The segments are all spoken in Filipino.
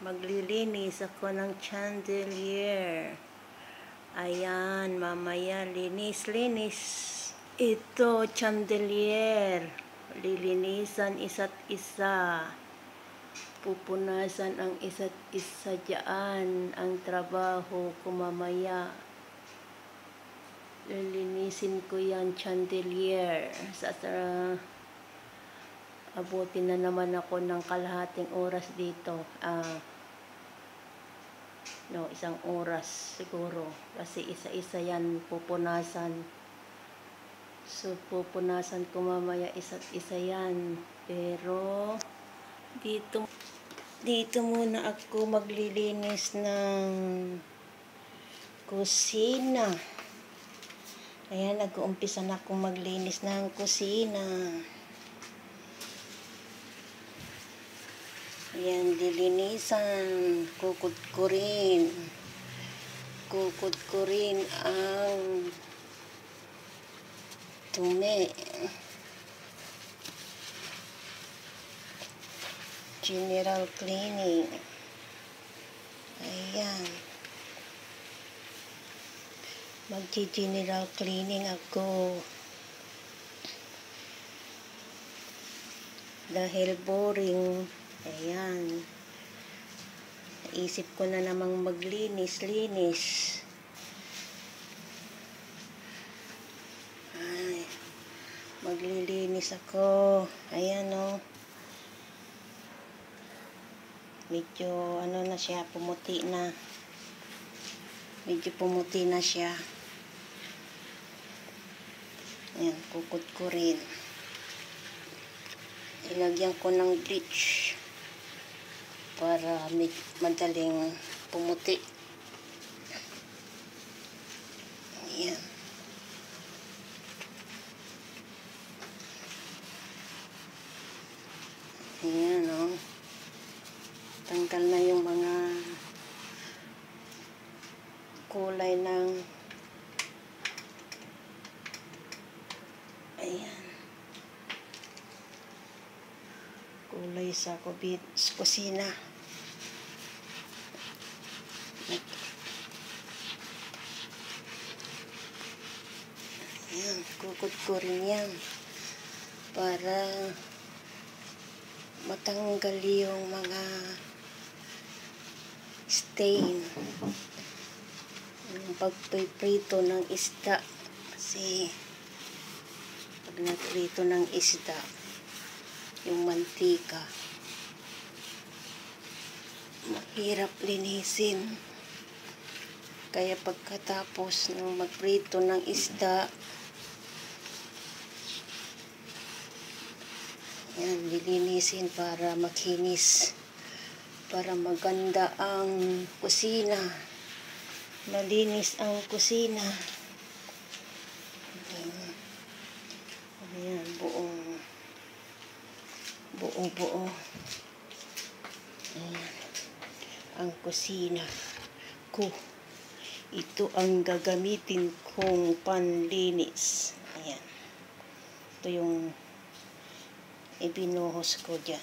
Maglilinis ako ng chandelier. Ayan, mamaya linis, linis. Ito, chandelier. Lilinisan isa't isa. Pupunasan ang isa't isa dyan. Ang trabaho ko mamaya. Lilinisin ko yan, chandelier. Sa, sa abutin na naman ako ng kalahating oras dito. Ah, no, isang oras siguro. Kasi isa-isa yan pupunasan. So, pupunasan ko mamaya isa't isa yan. Pero, dito, dito muna ako maglilinis ng kusina. Ayan, nag-uumpisa na akong maglinis ng kusina. Ayan, dilinisan. Kukod ko rin. Kukod ko rin ang tumi. General cleaning. Ayan. Magji-general cleaning ako. Dahil boring. Ayan. Naisip ko na namang maglinis-linis. Ay, maglilinis ako. Ayan. Oh. Medyo ano na siya, pumuti na. Medyo pumuti na siya. Ayan, kukod ko rin. Ilagyan ko ng bleach para madaling pumuti. Ayan. Ayan. Oh. Tanggal na yung mga kulay ng ayan kulay sa kubit kusina ayan kukod ko rin yan para matanggal yung mga stain. Yung pagpiprito ng isda. Kasi pag nagprito ng isda yung mantika mahirap linisin kaya pagkatapos ng magprito ng isda yan lilinisin para makinis para maganda ang kusina. Malinis ang kusina. Ayan buong buo buo ayan ang kusina ko ito ang gagamitin kong panlinis. Ayan. Ito yung ibinuhos ko dyan.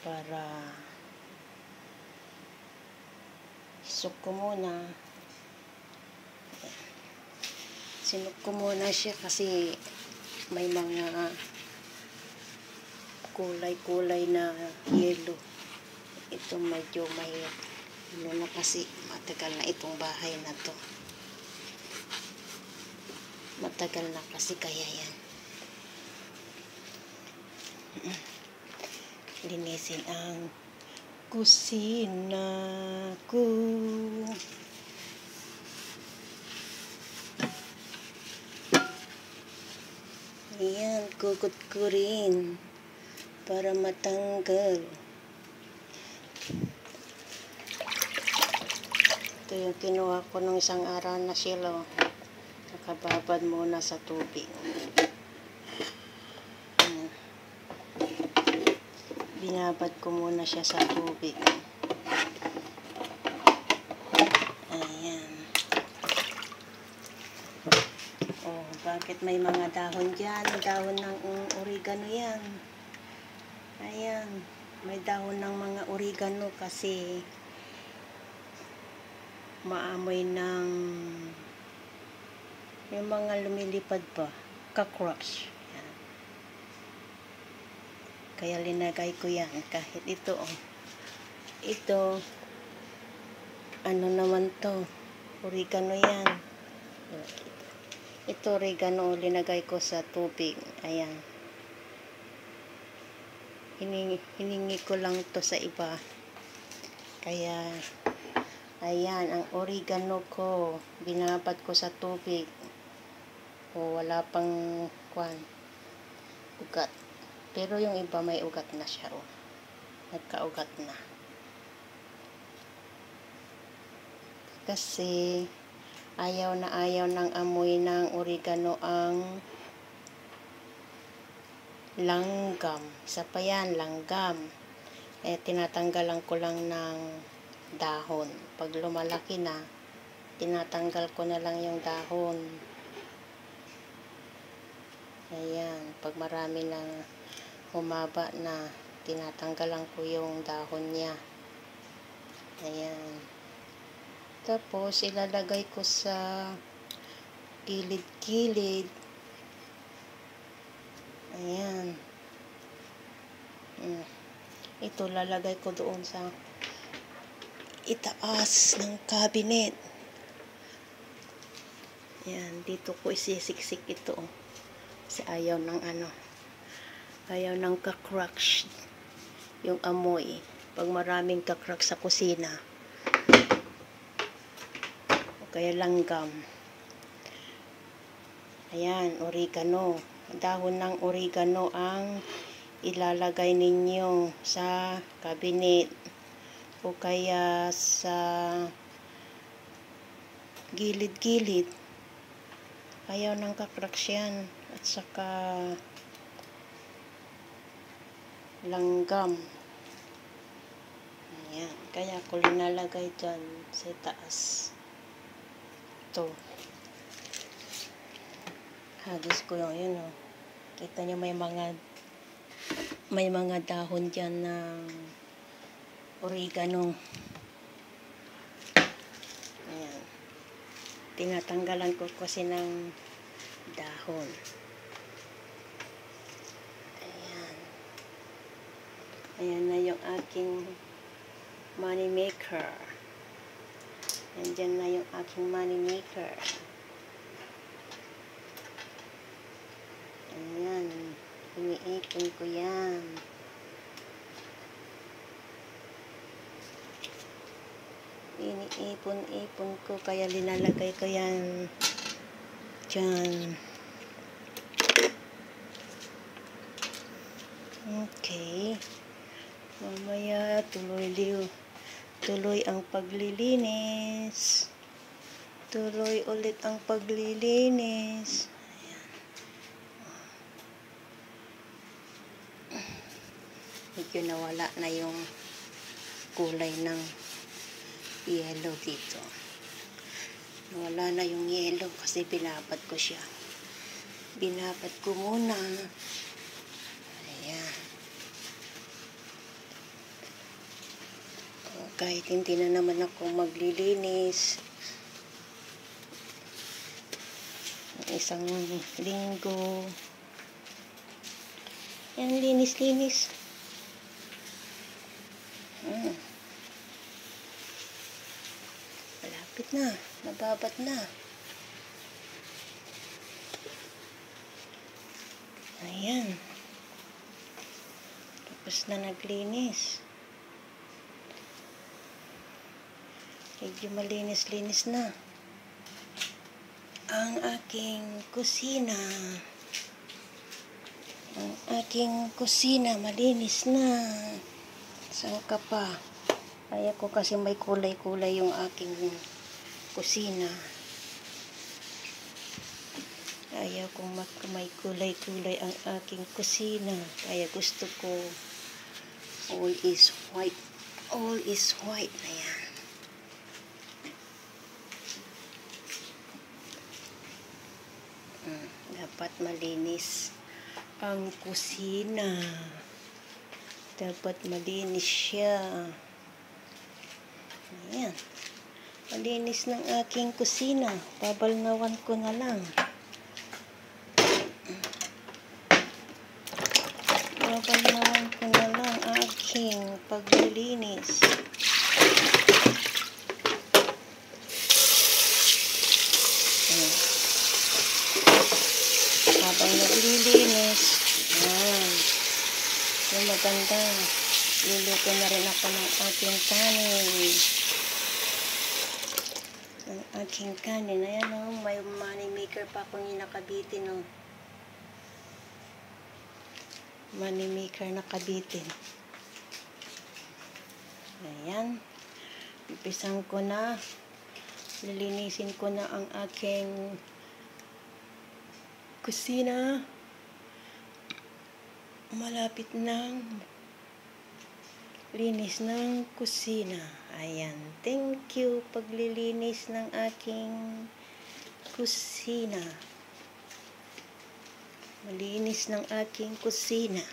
Para Sinok ko muna. Sinok ko muna siya kasi may mga kulay-kulay na yellow. Ito medyo may ano na kasi matagal na itong bahay na to. Matagal na kasi kaya yan. Linisin ang kusina ko. Ayan, kukot ko rin para matanggal. Ito yung kinuha ko nung isang araw na silo. Nakababad muna sa tubig. binabad ko muna siya sa tubig. Ayan. Oh, bakit may mga dahon dyan? Dahon ng oregano yan. Ayan. may dahon ng mga oregano kasi maamoy ng yung mga lumilipad pa cockroach. Yan. kaya linagay ko yan kahit ito oh. ito ano naman to? Oregano yan. Ito oregano linagay ko sa tubig. Ayan. Hiningi, hiningi ko lang to sa iba. Kaya ayan ang oregano ko binabad ko sa tubig o wala pang kwan ugat pero yung iba may ugat na siya oh. nagkaugat na kasi ayaw na ayaw ng amoy ng oregano ang langgam. Isa pa yan, langgam. Eh, tinatanggalan ko lang ng dahon. Pag lumalaki na, tinatanggal ko na lang yung dahon. Ayan, pag marami na humaba na, tinatanggalan ko yung dahon niya. Ayan. Tapos, ilalagay ko sa gilid-gilid Ayan. Mm. Ito lalagay ko doon sa itaas ng cabinet. Ayan. Dito ko isisiksik ito. Kasi ayaw ng ano. Ayaw ng kakraks. Yung amoy. Pag maraming kakraks sa kusina. O kaya langgam. Ayan. Oregano dahon ng oregano ang ilalagay ninyo sa cabinet o kaya sa gilid-gilid. Ayaw ng kakraks yan at saka langgam. Ayan kaya ko linalagay dyan sa taas. Ito. Hagis ko yung yun oh. Kita nyo may mga may mga dahon dyan ng oregano. Ayan. Tinatanggalan ko kasi ng dahon. Ayan. Ayan na yung aking money maker. Nandyan na yung aking money maker. Ayan. Iniipon ko yan. Iniipon-ipon ko. Kaya linalagay ko yan. Diyan. Okay. Mamaya tuloy liw. Tuloy ang paglilinis. Tuloy ulit ang paglilinis. medyo nawala na yung kulay ng yellow dito. Nawala na yung yellow kasi binabad ko siya. Binabad ko muna. Ayan. Oh, kahit hindi na naman ako maglilinis isang linggo. Yan linis linis Hmm. Malapit na. Nababat na. Ayan. Tapos na naglinis. Medyo malinis-linis na. Ang aking kusina. Ang aking kusina malinis na. Saan ka pa? Ayaw ko kasi may kulay-kulay yung aking kusina. Ayaw kong may kulay-kulay ang aking kusina. Kaya gusto ko all is white. All is white na yan. Hmm, dapat malinis ang kusina. Dapat malinis siya. Ayan. Malinis ng aking kusina. Babalnawan ko na lang. Babalnawan ko na lang aking paglilinis. Habang naglilinis, ayan. Yung maganda, luluto na rin ako ng aking kanin. Ng aking kanin. Ayan o, may money maker pa akong inakabitin o. Money maker nakabitin. Ayan. Umpisan ko na. Lilinisin ko na ang aking kusina. Malapit ng linis ng kusina. Ayan. Thank you paglilinis ng aking kusina. Malinis ng aking kusina.